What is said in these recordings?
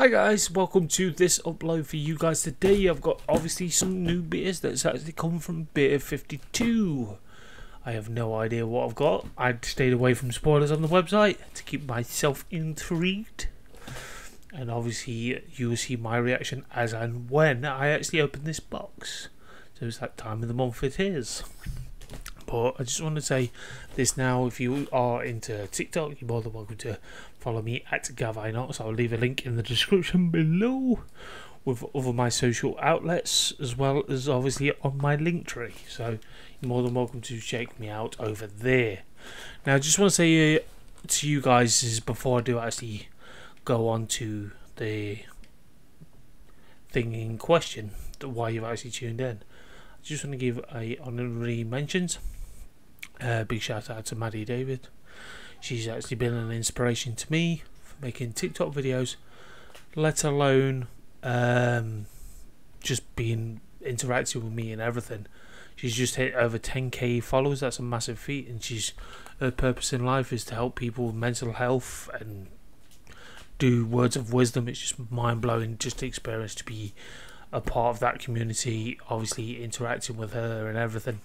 Hi guys, welcome to this upload for you guys today. I've got obviously some new beers that's actually come from Beer 52. I have no idea what I've got. I stayed away from spoilers on the website to keep myself intrigued. And obviously you will see my reaction as and when I actually open this box. So it's that time of the month it is. I just want to say this now. If you are into TikTok, you're more than welcome to follow me at Gavinox. I'll leave a link in the description below with other my social outlets as well as obviously on my link tree. So you're more than welcome to check me out over there. Now, I just want to say uh, to you guys is before I do actually go on to the thing in question, why you've actually tuned in. I just want to give a honorary mentions uh, big shout out to Maddie David. She's actually been an inspiration to me for making TikTok videos, let alone um, just being interactive with me and everything. She's just hit over 10k followers. That's a massive feat, and she's her purpose in life is to help people with mental health and do words of wisdom. It's just mind blowing just experience to be a part of that community. Obviously, interacting with her and everything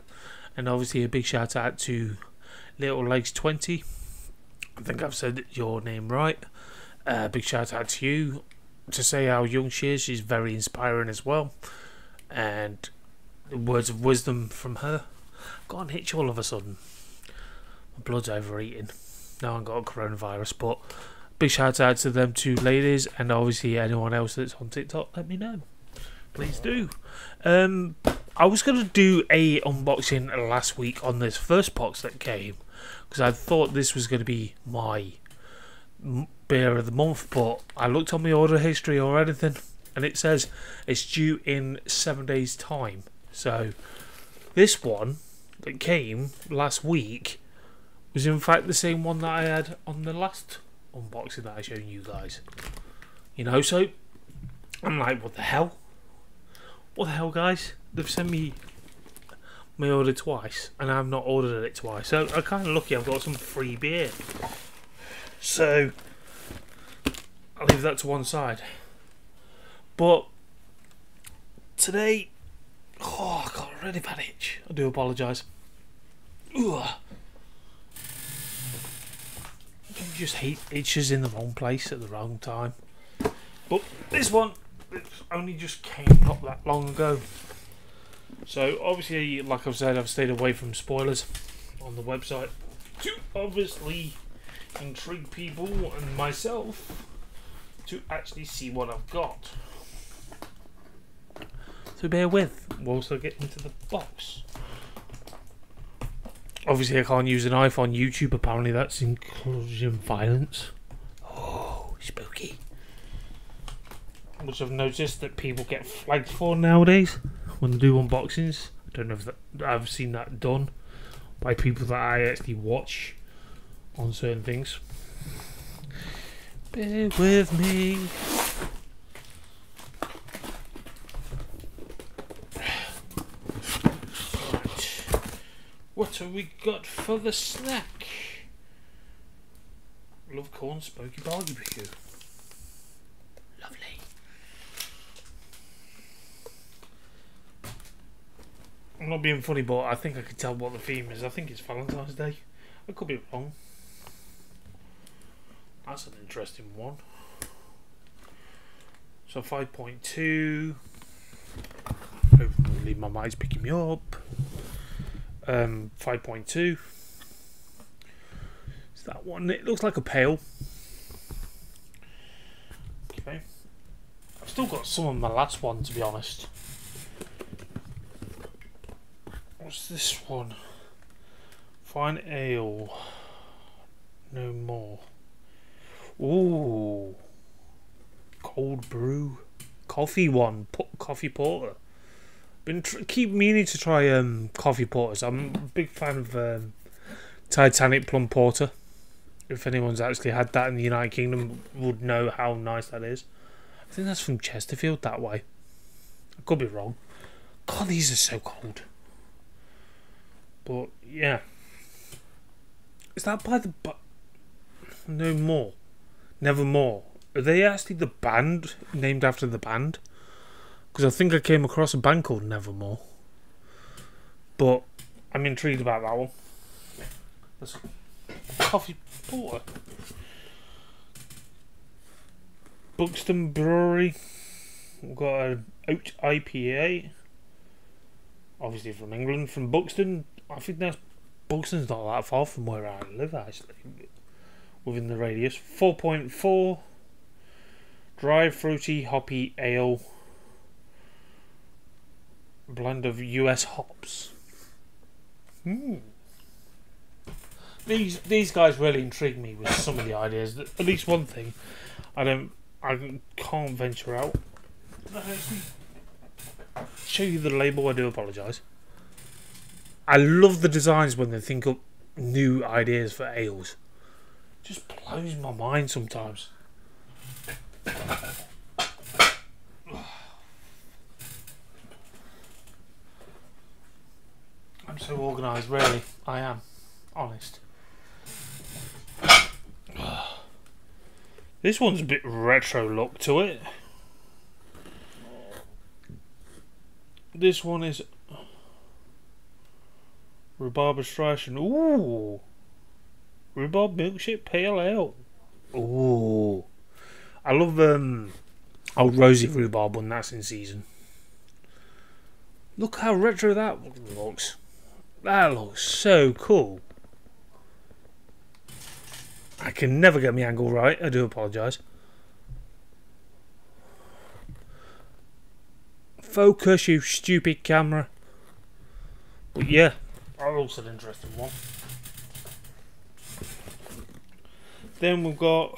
and obviously a big shout out to Little Legs 20. I think I've said your name right. Uh, big shout out to you to say how young she is. She's very inspiring as well, and words of wisdom from her. Got an hitch all of a sudden. My blood's overeating. Now I've got a coronavirus, but big shout out to them two ladies, and obviously anyone else that's on TikTok. Let me know, please do. Um, I was going to do a unboxing last week on this first box that came because I thought this was going to be my beer of the month, but I looked on my order history or anything and it says it's due in seven days' time. So this one that came last week was in fact the same one that I had on the last unboxing that I showed you guys. You know, so I'm like, what the hell? What the hell, guys? They've sent me my order twice, and I've not ordered it twice. So I'm kind of lucky. I've got some free beer. So I'll leave that to one side. But today, oh, I got a really bad itch. I do apologise. Just hate itches in the wrong place at the wrong time. But this one, only just came not that long ago. So obviously, like I've said, I've stayed away from spoilers on the website to obviously intrigue people and myself to actually see what I've got. So bear with. We'll also get into the box. Obviously, I can't use an iPhone YouTube. Apparently, that's inclusion violence. Oh, spooky. Which I've noticed that people get flagged for nowadays when they do unboxings. I don't know if that, I've seen that done by people that I actually watch on certain things. Bear with me. What have we got for the snack? Love corn smoky barbecue. I'm not being funny, but I think I can tell what the theme is. I think it's Valentine's Day. I could be wrong. That's an interesting one. So 5.2. Hopefully my mind's picking me up. Um, 5.2. Is that one? It looks like a pail. Okay. I've still got some of my last one, to be honest. What's this one? Fine ale. No more. Ooh. Cold brew. Coffee one. coffee porter. Been keep meaning to try um coffee porters. I'm a big fan of um, Titanic plum porter. If anyone's actually had that in the United Kingdom, would know how nice that is. I think that's from Chesterfield that way. I could be wrong. God, these are so cold. But yeah, is that by the but? No more, never more. Are they actually the band named after the band? Because I think I came across a band called Nevermore. But I'm intrigued about that one. There's coffee porter. Buxton Brewery. We've got an oat IPA. Obviously from England, from Buxton. I think that's Buxton's not that far from where I live actually. Within the radius. 4.4 dry fruity hoppy ale blend of US hops. Hmm. These these guys really intrigue me with some of the ideas. At least one thing, I don't, I can't venture out. Show you the label. I do apologise. I love the designs when they think up new ideas for ales. Just blows my mind sometimes. I'm so organised, really. I am. Honest. This one's a bit retro look to it. This one is rhubarb extraction. Ooh, rhubarb milkshake pale ale. Ooh, I love um old rosy rhubarb when that's in season. Look how retro that looks. That looks so cool. I can never get my angle right. I do apologise. Focus, you stupid camera. But yeah, also an interesting one. Then we've got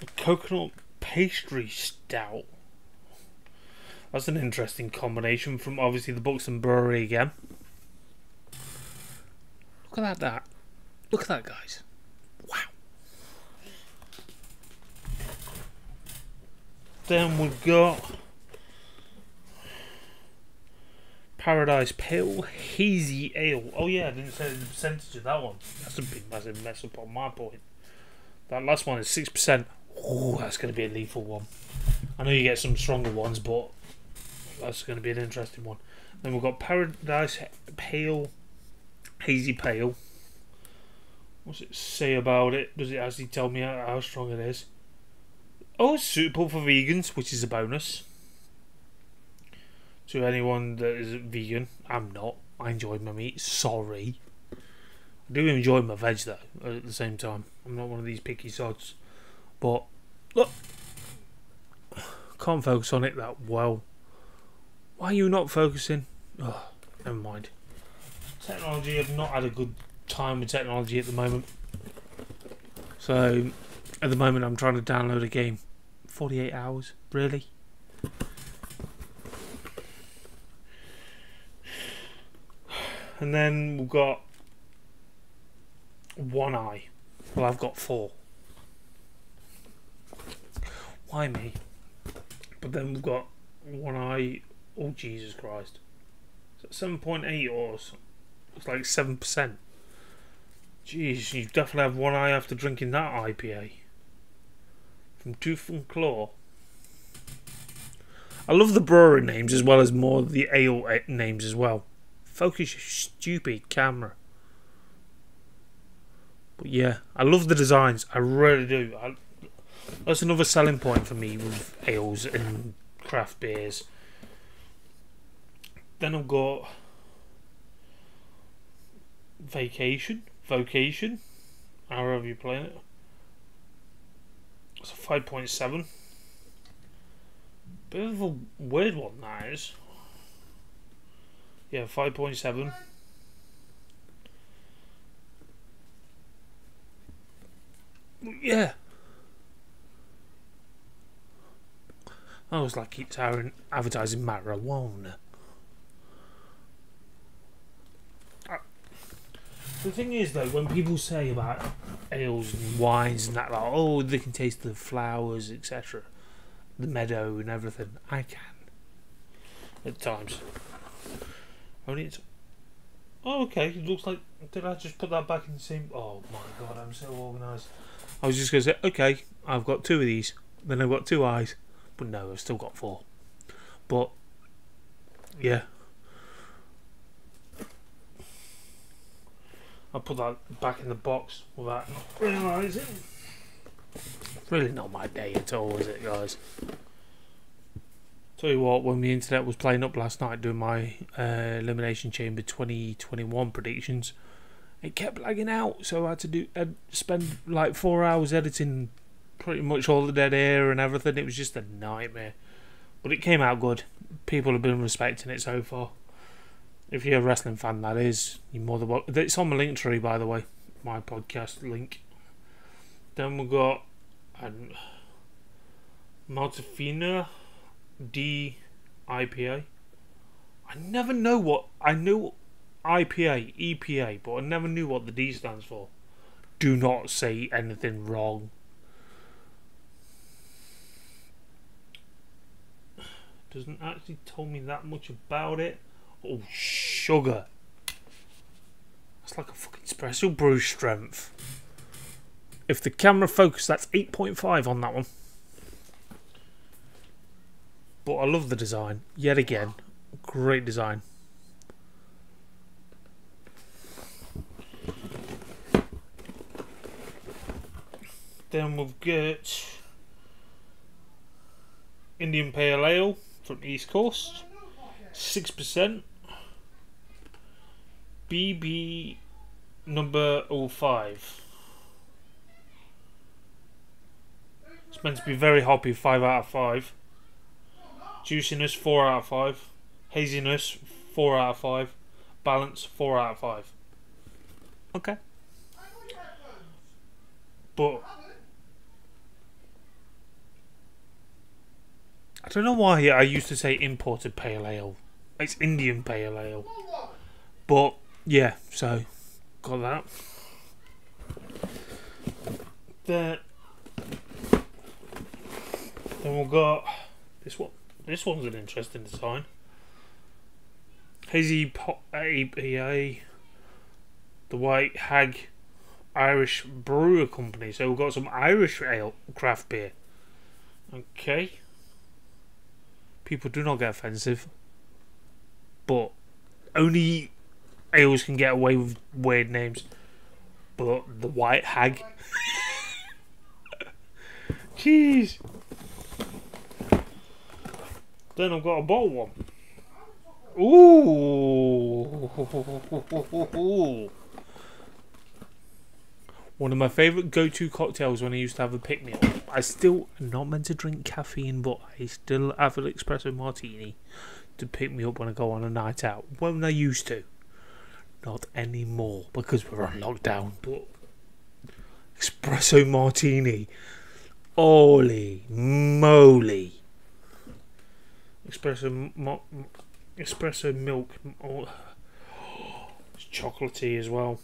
the coconut pastry stout. That's an interesting combination from obviously the Buxton Brewery again. Look at that, that. Look at that, guys. Wow. Then we've got Paradise Pale Hazy Ale. Oh yeah, I didn't say the percentage of that one. That's a big massive mess up on my point. That last one is six percent. Oh, that's going to be a lethal one. I know you get some stronger ones, but that's going to be an interesting one. Then we've got Paradise Pale Hazy Pale. What's it say about it? Does it actually tell me how, how strong it is? Oh, it's suitable for vegans, which is a bonus. To anyone that is vegan, I'm not. I enjoy my meat. Sorry. I do enjoy my veg though. At the same time, I'm not one of these picky sods. But look, can't focus on it that well. Why are you not focusing? Oh, never mind. Technology I've not had a good time with technology at the moment. So, at the moment, I'm trying to download a game. 48 hours? Really? And then we've got one eye. Well, I've got four. Why me? But then we've got one eye. Oh, Jesus Christ. 7.8 or it's like 7%. Jeez, you definitely have one eye after drinking that IPA. From Tooth and Claw. I love the brewery names as well as more the ale eh, names as well. Focus your stupid camera. But yeah, I love the designs. I really do. I, that's another selling point for me with ales and craft beers. Then I've got Vacation vocation, however you play it. It's a 5.7. Bit of a weird one that is. Yeah, 5.7. Yeah. I was like keep advertising marijuana. Uh, the thing is, though, when people say about ales and wines and that, like, oh, they can taste the flowers, etc., the meadow and everything, I can. At times. Only it's. Oh, okay. It looks like. Did I just put that back in the same. Oh my god, I'm so organised. I was just going to say, okay, I've got two of these. Then I've got two eyes. But no, I've still got four. But, yeah. I'll put that back in the box without realising. Really not my day at all, is it, guys? Tell you what, when the internet was playing up last night doing my uh, Elimination Chamber 2021 predictions, it kept lagging out, so I had to do I'd spend like four hours editing pretty much all the dead air and everything. It was just a nightmare, but it came out good. People have been respecting it so far. If you're a wrestling fan, that is, you're more than welcome. It's on my link tree, by the way, my podcast link. Then we got um, Maltefina D IPA. I never know what I knew IPA, EPA, but I never knew what the D stands for. Do not say anything wrong. Doesn't actually tell me that much about it. Oh, sugar. That's like a fucking espresso brew strength. If the camera focus, that's 8.5 on that one. But I love the design. Yet again, great design. Then we've got Indian Pale Ale from East Coast, six percent. BB number 05. It's meant to be very hoppy, 5 out of 5. Juiciness, 4 out of 5. Haziness, 4 out of 5. Balance, 4 out of 5. Okay. But I don't know why I used to say imported pale ale. It's Indian pale ale. But yeah, so got that. Then then we've got this one. This one's an interesting design. Hazy Pot the White Hag Irish Brewer Company. So we've got some Irish ale craft beer. Okay. People do not get offensive, but only ales can get away with weird names. But the White Hag. Jeez. Then I've got a bottle one. Ooh. One of my favourite go-to cocktails when I used to have a pick-me-up. I still not meant to drink caffeine, but I still have an espresso martini to pick me up when I go on a night out. When I used to. Not anymore, because we're on lockdown, but... Espresso martini. Holy moly espresso mo- espresso milk. Oh, it's chocolatey as well.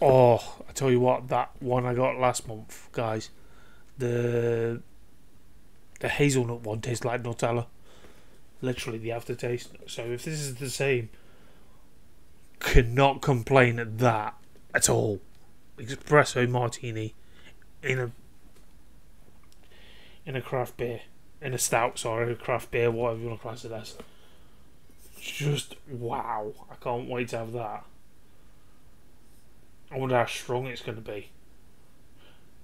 Oh, I tell you what, that one I got last month, guys, the the hazelnut one tastes like Nutella. Literally the aftertaste. So if this is the same, cannot complain at that at all. Espresso martini in a in a craft beer in a stout, sorry, a craft beer, whatever you want to class it as. Just wow! I can't wait to have that. I wonder how strong it's going to be.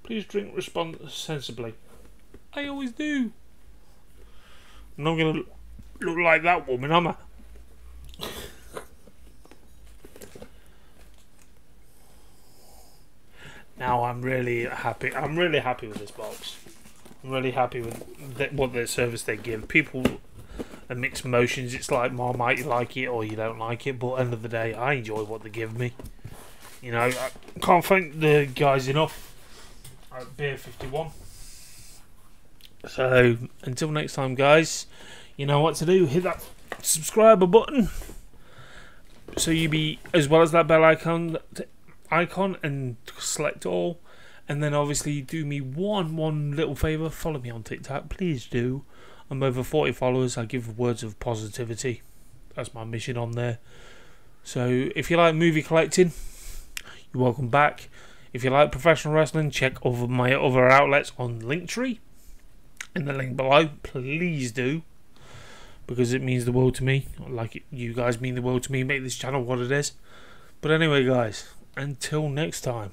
Please drink responsibly. I always do. I'm not going to look like that woman, am I? now I'm really happy. I'm really happy with this box. I'm really happy with what the service they give. People are mixed emotions. It's like Marmite, you like it or you don't like it. But end of the day, I enjoy what they give me. You know, I can't thank the guys enough at Beer 51. So, until next time, guys, you know what to do. Hit that subscriber button so you be as well as that bell icon icon and select all and then obviously do me one one little favour, follow me on TikTok, please do. I'm over 40 followers. I give words of positivity. That's my mission on there. So if you like movie collecting, you're welcome back. If you like professional wrestling, check over my other outlets on Linktree in the link below. Please do. Because it means the world to me. Like you guys mean the world to me. Make this channel what it is. But anyway, guys, until next time,